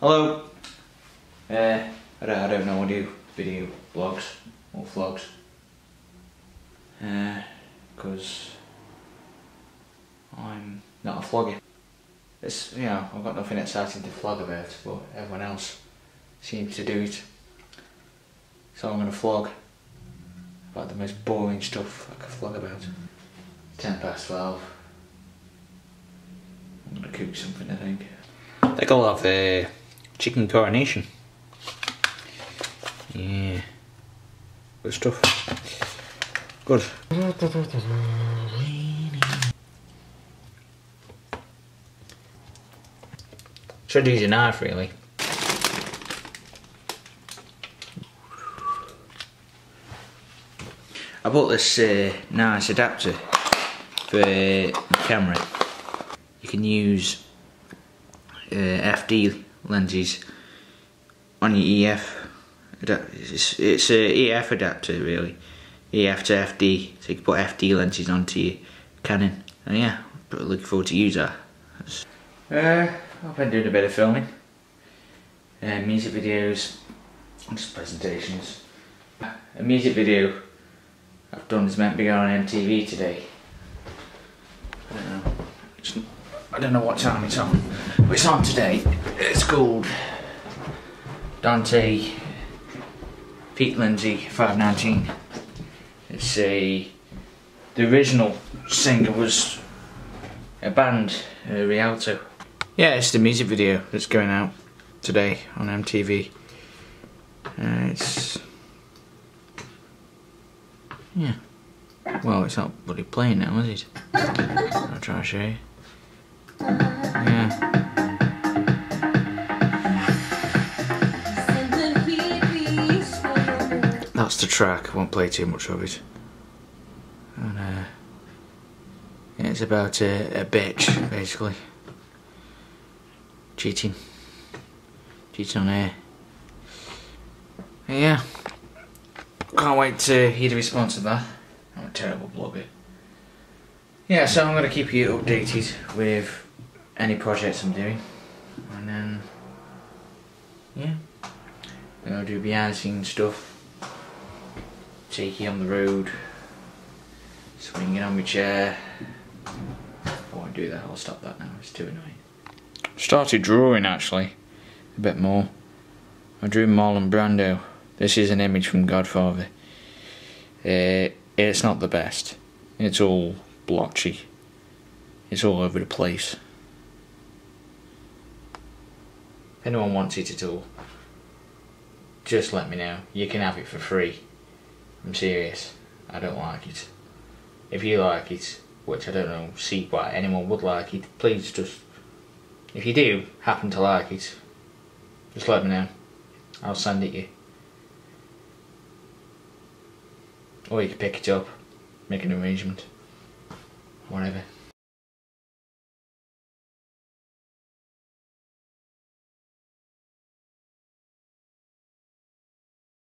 Hello. Uh, I don't, I don't know. I do video blogs or vlogs. Because I'm not a vlogger. It's you know I've got nothing exciting to vlog about, but everyone else seems to do it. So I'm gonna vlog about the most boring stuff I could vlog about. Ten past twelve. I'm gonna cook something I think. They call have a chicken coronation. Yeah. Good stuff. Good. Should use a knife really. I bought this uh, nice adapter for my camera. You can use uh, FD lenses on your EF. It's, a EF adapter really, EF to FD. So you can put FD lenses onto your Canon. And yeah, looking forward to use that. Uh, I've been doing a bit of filming, uh, music videos, just presentations. A music video I've done is meant to be on MTV today. I don't know. It's, I don't know what time it's on, but it's on today. It's called Dante Pete Lindsay 519. It's a the original singer was a band, uh, Rialto. Yeah, it's the music video that's going out today on MTV. Uh, it's yeah. Well, it's not bloody playing now, is it? I'll try to show you. Yeah. That's the track, I won't play too much of it. And, uh, it's about a, a bitch, basically. Cheating. Cheating on air. Yeah. Can't wait to hear the response to that. I'm a terrible blogger. Yeah, so I'm going to keep you updated with any projects I'm doing. And then, yeah, going to do behind the scenes stuff. You on the road. Swinging on my chair. I won't do that, I'll stop that now, it's too annoying. Started drawing actually, a bit more. I drew Marlon Brando. This is an image from Godfather. Uh, it's not the best. It's all blotchy. It's all over the place. If anyone wants it at all, just let me know. You can have it for free. I'm serious. I don't like it. If you like it, which I don't know, see why anyone would like it, please just, if you do happen to like it, just let me know. I'll send it you. Or you can pick it up, make an arrangement, whatever.